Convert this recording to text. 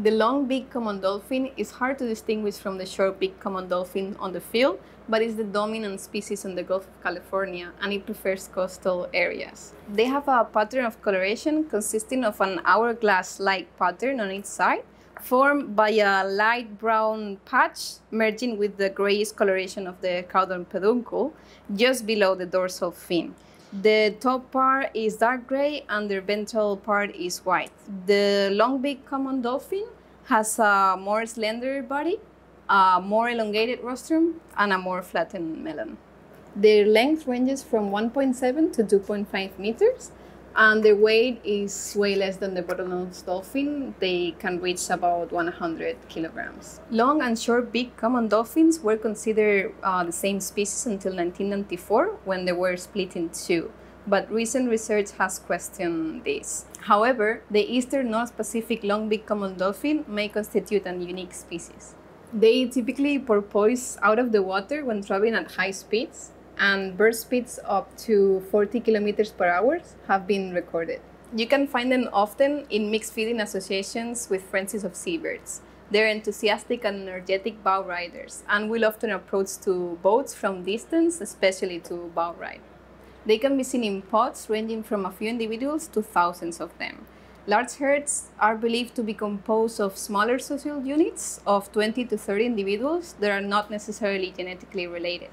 The long-beaked common dolphin is hard to distinguish from the short-beaked common dolphin on the field, but is the dominant species in the Gulf of California and it prefers coastal areas. They have a pattern of coloration consisting of an hourglass-like pattern on each side, formed by a light brown patch merging with the grayish coloration of the caudal peduncle just below the dorsal fin. The top part is dark gray and the ventral part is white. The long-beaked common dolphin has a more slender body, a more elongated rostrum, and a more flattened melon. Their length ranges from 1.7 to 2.5 meters, and their weight is way less than the bottlenose dolphin. They can reach about 100 kilograms. Long and short beaked common dolphins were considered uh, the same species until 1994 when they were split in two. But recent research has questioned this. However, the eastern North Pacific long-beaked common dolphin may constitute a unique species. They typically porpoise out of the water when traveling at high speeds, and burst speeds up to 40 kilometers per hour have been recorded. You can find them often in mixed feeding associations with frenzies of seabirds. They're enthusiastic and energetic bow riders and will often approach to boats from distance, especially to bow ride. They can be seen in pods ranging from a few individuals to thousands of them. Large herds are believed to be composed of smaller social units of 20 to 30 individuals that are not necessarily genetically related.